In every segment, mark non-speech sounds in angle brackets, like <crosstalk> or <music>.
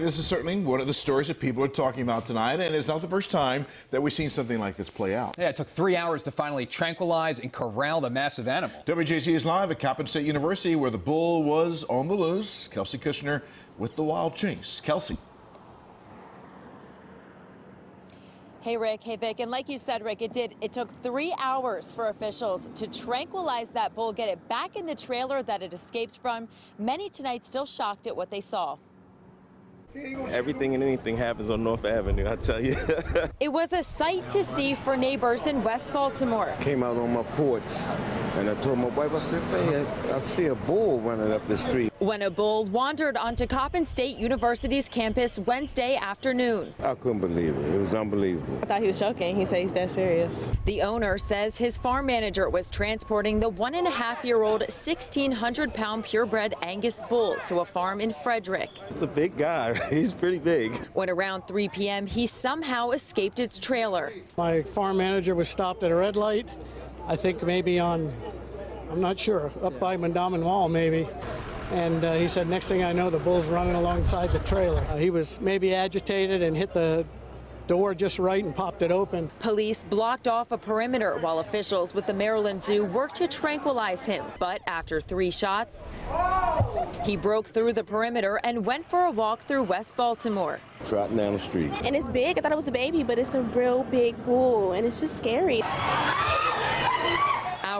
This is certainly one of the stories that people are talking about tonight, and it's not the first time that we've seen something like this play out. Yeah, it took three hours to finally tranquilize and corral the massive animal. WJZ is live at Coppin State University where the bull was on the loose. Kelsey Kushner with the wild chase. Kelsey. Hey Rick, hey Vic, and like you said, Rick, it did. It took three hours for officials to tranquilize that bull, get it back in the trailer that it escaped from. Many tonight still shocked at what they saw. Everything and anything happens on North Avenue, I tell you. <laughs> it was a sight to see for neighbors in West Baltimore. Came out on my porch and I told my wife, I said, hey, I see a bull running up the street. When a bull wandered onto Coppin State University's campus Wednesday afternoon. I couldn't believe it. It was unbelievable. I thought he was joking. He said he's that serious. The owner says his farm manager was transporting the one and a half year old 1,600 pound purebred Angus bull to a farm in Frederick. It's a big guy. <laughs> He's pretty big. When around 3 p.m., he somehow escaped its trailer. My farm manager was stopped at a red light. I think maybe on, I'm not sure, up by Mondawmin Mall maybe. And uh, he said, next thing I know, the bull's running alongside the trailer. Uh, he was maybe agitated and hit the door just right and popped it open. Police blocked off a perimeter while officials with the Maryland Zoo worked to tranquilize him. But after three shots, he broke through the perimeter and went for a walk through West Baltimore. Trotting down the street. And it's big. I thought it was a baby, but it's a real big bull, and it's just scary.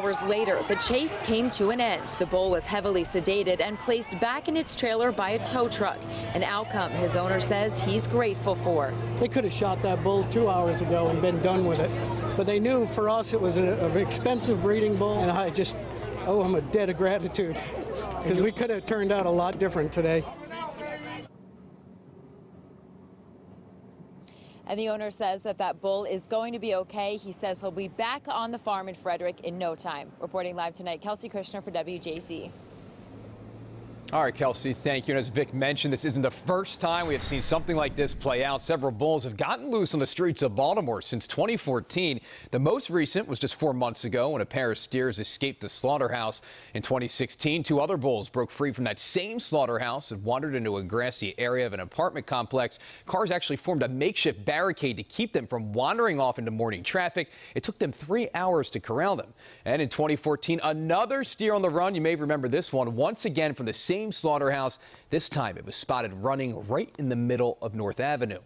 Hours later, the chase came to an end. The bull was heavily sedated and placed back in its trailer by a tow truck, an outcome his owner says he's grateful for. They could have shot that bull two hours ago and been done with it, but they knew for us it was an expensive breeding bull, and I just owe him a debt of gratitude because we could have turned out a lot different today. And the owner says that that bull is going to be okay. He says he'll be back on the farm in Frederick in no time. Reporting live tonight, Kelsey Kushner for WJZ. All right, Kelsey, thank you. And as Vic mentioned, this isn't the first time we have seen something like this play out. Several bulls have gotten loose on the streets of Baltimore since 2014. The most recent was just four months ago when a pair of steers escaped the slaughterhouse. In 2016, two other bulls broke free from that same slaughterhouse and wandered into a grassy area of an apartment complex. Cars actually formed a makeshift barricade to keep them from wandering off into morning traffic. It took them three hours to corral them. And in 2014, another steer on the run. You may remember this one once again from the same same slaughterhouse. This time it was spotted running right in the middle of North Avenue.